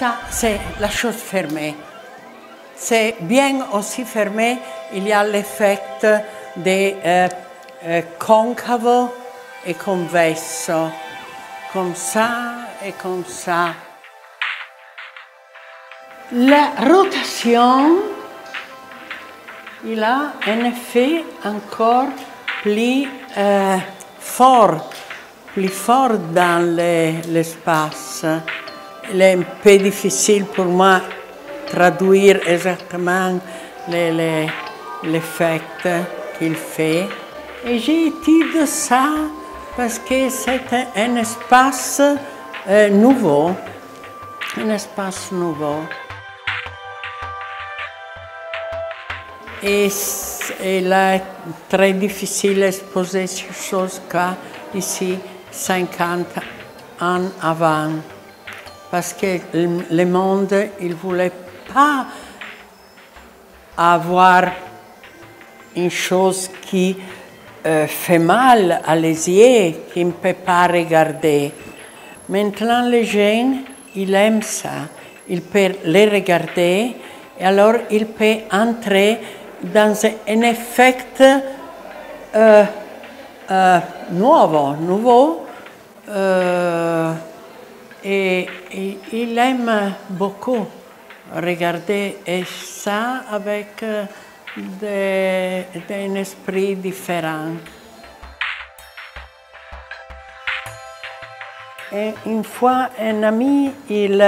ça, c'est la chose fermée. C'est bien aussi fermé, il y a l'effet de euh, euh, concavo et convesso, comme ça et comme ça. La rotation, il a un effet encore plus euh, fort, plus fort dans l'espace. Il est un peu difficile pour moi traduire exactement l'effet qu'il fait. Et j'ai étudié ça parce que un, espace euh, nouveau, un espace nouveau. Et il est très difficile d'exposer ces choses-là ici 50 ans avant. Parce que le monde, il ne voulait pas avoir une chose qui euh, fait mal à les yeux, qui ne peut pas regarder. Maintenant, les jeunes, ils aiment ça. Ils peuvent les regarder et alors ils peuvent entrer dans un effet euh, euh, nouveau, nouveau et, et, il aime beaucoup regarder et ça avec de, un esprit différent. Et une fois, un ami, il,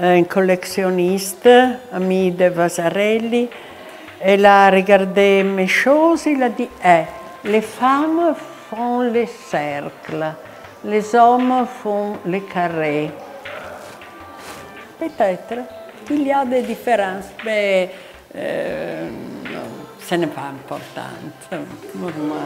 un collectionniste, ami de Vasarelli, elle a regardé mes choses, il a dit, eh, les femmes font les cercles, les hommes font les carrés. Peut-être qu'il y a des différences, mais euh, ce n'est pas important moi.